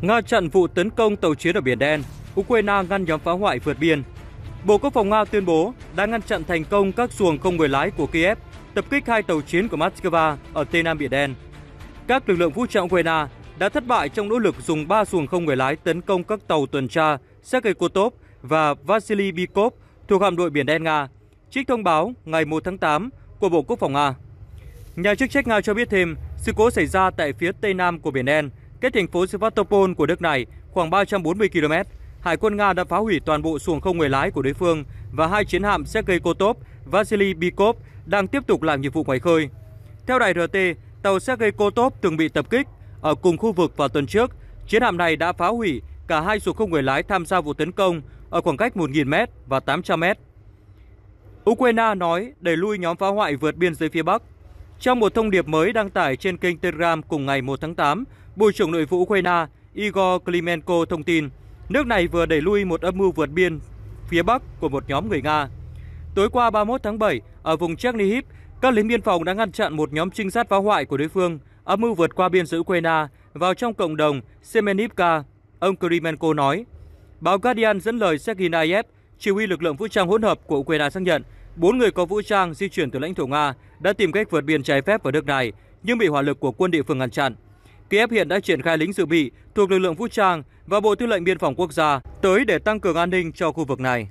Nga chặn vụ tấn công tàu chiến ở Biển Đen, Ukraine ngăn nhóm phá hoại vượt biên. Bộ Quốc phòng Nga tuyên bố đã ngăn chặn thành công các xuồng không người lái của Kiev tập kích hai tàu chiến của Moscow ở Tây Nam Biển Đen. Các lực lượng vũ trang Ukraine đã thất bại trong nỗ lực dùng ba xuồng không người lái tấn công các tàu tuần tra Sergei Kotov và Vasily Bikov thuộc hạm đội Biển Đen Nga, trích thông báo ngày 1 tháng 8 của Bộ Quốc phòng Nga. Nhà chức trách Nga cho biết thêm, sự cố xảy ra tại phía tây nam của Biển Đen, cách thành phố Sevastopol của nước này khoảng 340 km. Hải quân Nga đã phá hủy toàn bộ xuồng không người lái của đối phương và hai chiến hạm Sergei Kotov, Vasily Bikov đang tiếp tục làm nhiệm vụ ngoài khơi. Theo đài RT, tàu Sergei Kotov từng bị tập kích ở cùng khu vực vào tuần trước. Chiến hạm này đã phá hủy cả hai xuồng không người lái tham gia vụ tấn công ở khoảng cách 1.000m và 800m. Ukraine nói đẩy lui nhóm phá hoại vượt biên giới phía Bắc. Trong một thông điệp mới đăng tải trên kênh Telegram cùng ngày 1 tháng 8, Bộ trưởng Nội vụ Ukraine Igor Klimenko thông tin nước này vừa đẩy lui một âm mưu vượt biên phía Bắc của một nhóm người Nga. Tối qua 31 tháng 7, ở vùng Chernihiv, các lính biên phòng đã ngăn chặn một nhóm trinh sát phá hoại của đối phương âm mưu vượt qua biên giới Ukraine vào trong cộng đồng Semenivka, ông Klimenko nói. Báo Guardian dẫn lời Sergei Nayev, chỉ huy lực lượng vũ trang hỗn hợp của Ukraine xác nhận, bốn người có vũ trang di chuyển từ lãnh thổ Nga đã tìm cách vượt biên trái phép vào nước này, nhưng bị hỏa lực của quân địa phương ngăn chặn. Kiev hiện đã triển khai lính dự bị thuộc lực lượng vũ trang và Bộ Tư lệnh Biên phòng Quốc gia tới để tăng cường an ninh cho khu vực này.